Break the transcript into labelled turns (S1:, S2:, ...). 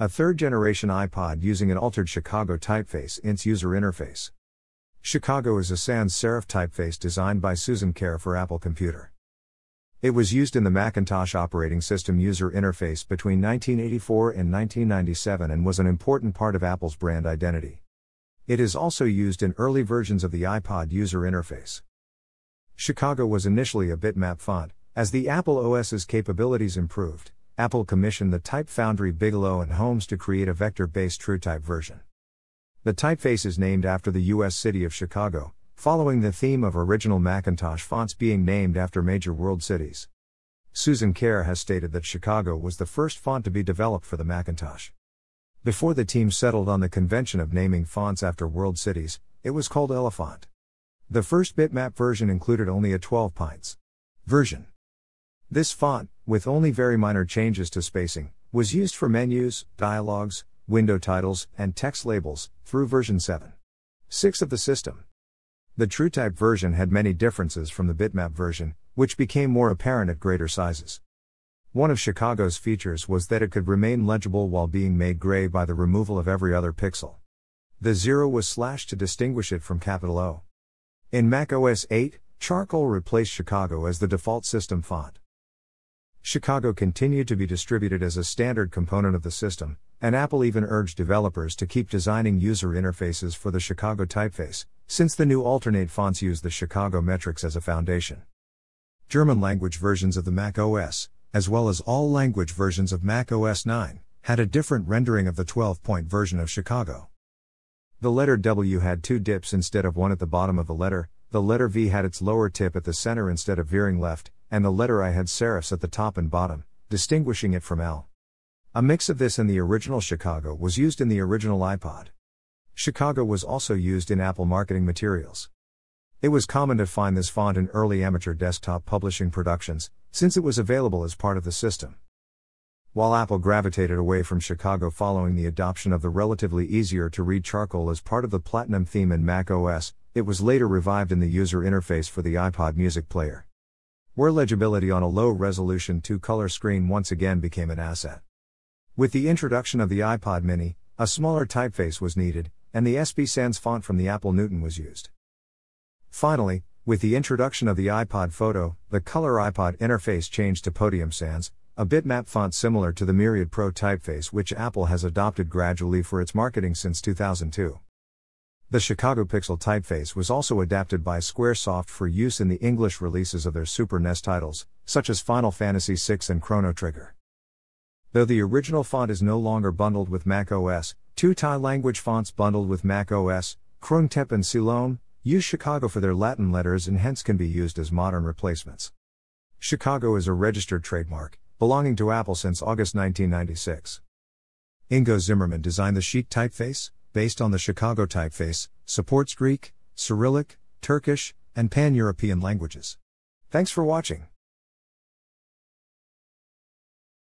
S1: A third generation iPod using an altered Chicago typeface in its user interface. Chicago is a sans serif typeface designed by Susan Kare for Apple Computer. It was used in the Macintosh operating system user interface between 1984 and 1997 and was an important part of Apple's brand identity. It is also used in early versions of the iPod user interface. Chicago was initially a bitmap font. As the Apple OS's capabilities improved, Apple commissioned the Type Foundry Bigelow and Holmes to create a vector based TrueType version. The typeface is named after the U.S. city of Chicago, following the theme of original Macintosh fonts being named after major world cities. Susan Kare has stated that Chicago was the first font to be developed for the Macintosh. Before the team settled on the convention of naming fonts after world cities, it was called Elefont. The first bitmap version included only a 12 pints version. This font, with only very minor changes to spacing, was used for menus, dialogues, window titles, and text labels, through version 7. 6 of the system. The TrueType version had many differences from the bitmap version, which became more apparent at greater sizes. One of Chicago's features was that it could remain legible while being made gray by the removal of every other pixel. The zero was slashed to distinguish it from capital O. In Mac OS 8, Charcoal replaced Chicago as the default system font. Chicago continued to be distributed as a standard component of the system, and Apple even urged developers to keep designing user interfaces for the Chicago typeface, since the new alternate fonts use the Chicago metrics as a foundation. German language versions of the Mac OS, as well as all language versions of Mac OS 9, had a different rendering of the 12 point version of Chicago. The letter W had two dips instead of one at the bottom of the letter, the letter V had its lower tip at the center instead of veering left, and the letter I had serifs at the top and bottom, distinguishing it from L. A mix of this and the original Chicago was used in the original iPod. Chicago was also used in Apple marketing materials. It was common to find this font in early amateur desktop publishing productions, since it was available as part of the system. While Apple gravitated away from Chicago following the adoption of the relatively easier to read charcoal as part of the Platinum theme in Mac OS, it was later revived in the user interface for the iPod music player. Where legibility on a low resolution two color screen once again became an asset. With the introduction of the iPod mini, a smaller typeface was needed, and the Espy Sans font from the Apple Newton was used. Finally, with the introduction of the iPod Photo, the color iPod interface changed to Podium Sans, a bitmap font similar to the Myriad Pro typeface which Apple has adopted gradually for its marketing since 2002. The Chicago Pixel typeface was also adapted by Squaresoft for use in the English releases of their Super NES titles, such as Final Fantasy VI and Chrono Trigger. Though the original font is no longer bundled with Mac OS, Two Thai language fonts bundled with Mac OS, Krungthep and Silom, use Chicago for their Latin letters and hence can be used as modern replacements. Chicago is a registered trademark, belonging to Apple since August 1996. Ingo Zimmermann designed the Chic typeface, based on the Chicago typeface, supports Greek, Cyrillic, Turkish, and Pan European languages. Thanks for watching.